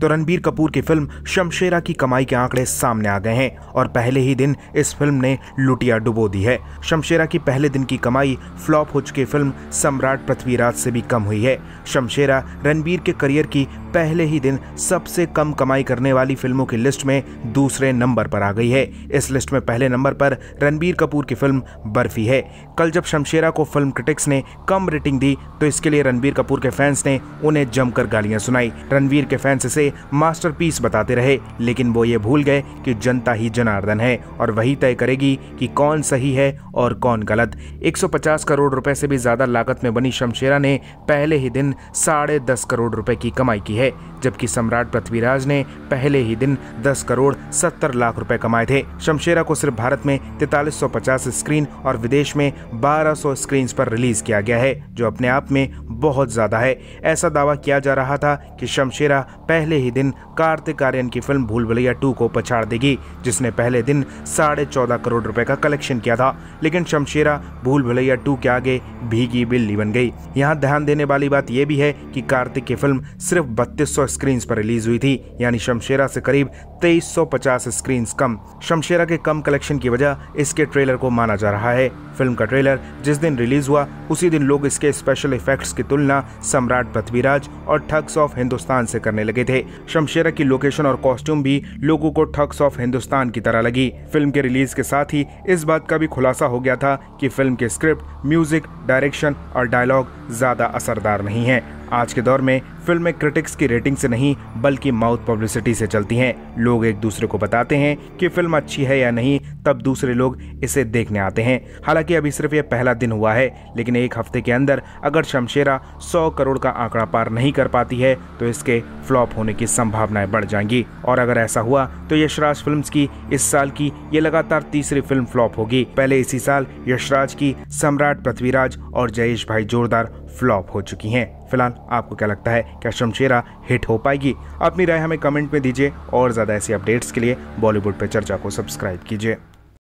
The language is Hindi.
तो रणबीर कपूर की फ़िल्म शमशेरा की कमाई के आंकड़े सामने आ गए हैं और पहले ही दिन इस फ़िल्म ने लुटिया डुबो दी है। शमशेरा की पहले दिन की कमाई फ्लॉप हो चुकी फ़िल्म सम्राट पृथ्वीराज से भी कम हुई है। शमशेरा रणबीर के करियर की पहले ही दिन सबसे कम कमाई करने वाली फ़िल्मों की लिस्ट में दूसरे नंबर पर आ गई है। इस लिस्ट में पहले नंबर पर रणबीर कपूर की फ़िल्म बर्फ़ी है। कल जब शमशेरा को फ़िल्म क्रिटिक्स ने कम रेटिंग दी तो इसके लिए रणबीर कपूर के फैंस ने उन्हें जमकर गालियाँ सुनाई। रणबीर के फैंस इसे मास्टरपीस बताते रहे, लेकिन वो ये भूल गए कि जनता ही जनार्दन है और वही तय करेगी कि कौन सही है और कौन गलत। 150 करोड़ रुपए से भी ज़्यादा लागत में बनी शमशेरा ने पहले ही दिन साढ़े दस करोड़ रुपए की कमाई की है, जबकि सम्राट पृथ्वीराज ने पहले ही दिन 10 करोड़ 70 लाख रुपए कमाए थे। शमशेरा को सिर्फ़ भारत में 4350 स्क्रीन और विदेश में 1200 स्क्रीन पर रिलीज़ किया गया है, जो अपने आप में बहुत ज़्यादा है। ऐसा दावा किया जा रहा था कि शमशेरा पहले ही दिन कार्तिक आर्यन की फ़िल्म भूल भुलैया टू को पछाड़ देगी, जिसने पहले दिन साढ़े चौदह करोड़ रुपए का कलेक्शन किया था। लेकिन शमशेरा भूल भुलैया टू के आगे भीगी बिल्ली बन गई। यहाँ ध्यान देने वाली बात यह भी है कि कार्तिक की फ़िल्म सिर्फ़ बत्तीस सौ स्क्रीन पर रिलीज़ हुई थी, यानी शमशेरा से करीब 2350 स्क्रीन कम। शमशेरा के कम कलेक्शन की वजह इसके ट्रेलर को माना जा रहा है। फ़िल्म का ट्रेलर जिस दिन रिलीज़ हुआ, उसी दिन लोग इसके स्पेशल इफेक्ट्स की तुलना सम्राट पृथ्वीराज और ठग्स ऑफ़ हिंदुस्तान से करने लगे थे। शमशेरा की लोकेशन और कॉस्ट्यूम भी लोगों को ठग्स ऑफ़ हिंदुस्तान की तरह लगी। फ़िल्म के रिलीज़ के साथ ही इस बात का भी खुलासा हो गया था कि फ़िल्म के स्क्रिप्ट, म्यूज़िक, डायरेक्शन और डायलॉग ज़्यादा असरदार नहीं है। आज के दौर में फ़िल्में क्रिटिक्स की रेटिंग से नहीं, बल्कि माउथ पब्लिसिटी से चलती हैं। लोग एक दूसरे को बताते हैं कि फ़िल्म अच्छी है या नहीं, तब दूसरे लोग इसे देखने आते हैं। हालाँकि अभी सिर्फ़ ये पहला दिन हुआ है, लेकिन एक हफ़्ते के अंदर अगर शमशेरा 100 करोड़ का आंकड़ा पार नहीं कर पाती है तो इसके फ्लॉप होने की संभावनाएँ बढ़ जाएँगी। और अगर ऐसा हुआ तो यशराज फ़िल्म की इस साल की ये लगातार तीसरी फ़िल्म फ्लॉप होगी। पहले इसी साल यशराज की सम्राट पृथ्वीराज और जयेश भाई जोरदार फ्लॉप हो चुकी हैं। फ़िलहाल आपको क्या लगता है, क्या शमशेरा हिट हो पाएगी? अपनी राय हमें कमेंट में दीजिए और ज़्यादा ऐसी अपडेट्स के लिए बॉलीवुड पर चर्चा को सब्सक्राइब कीजिए।